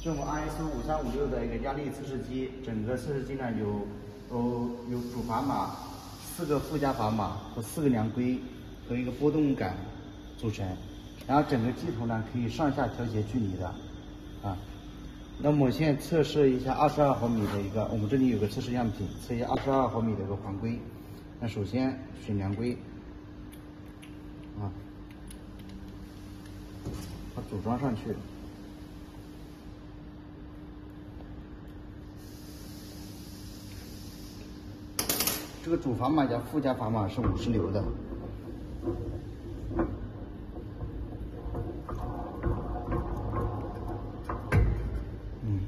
这种 ISO 五三五六的一个压力测试机，整个测试机呢有哦有主砝码、四个附加砝码和四个量规和一个波动杆组成，然后整个机头呢可以上下调节距离的啊。那么我现在测试一下二十二毫米的一个，我们这里有个测试样品，测一下二十二毫米的一个环规。那首先选量规啊，把组装上去。这个主砝码加附加砝码是五十牛的。嗯，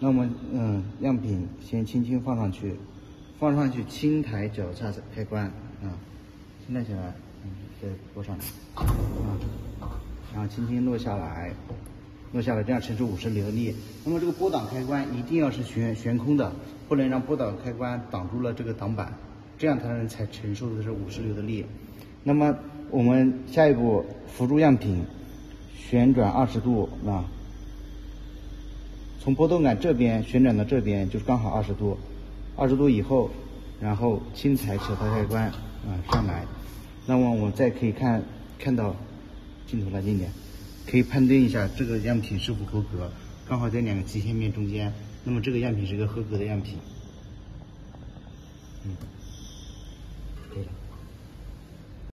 那我们嗯样品先轻轻放上去，放上去轻抬脚踏开关啊，轻抬起来，嗯，再拨上来，啊，然后轻轻落下来，落下来这样承受五十牛的力。那么这个拨挡开关一定要是悬悬空的。不能让拨挡开关挡住了这个挡板，这样它能才承受的是五十牛的力。那么我们下一步辅助样品旋转二十度啊，从波动杆这边旋转到这边就是刚好二十度，二十度以后，然后轻踩手踏开关啊上来，那么我们再可以看看到镜头拉近点，可以判定一下这个样品是否合格，刚好在两个极限面中间，那么这个样品是一个合格的样品。嗯，对了。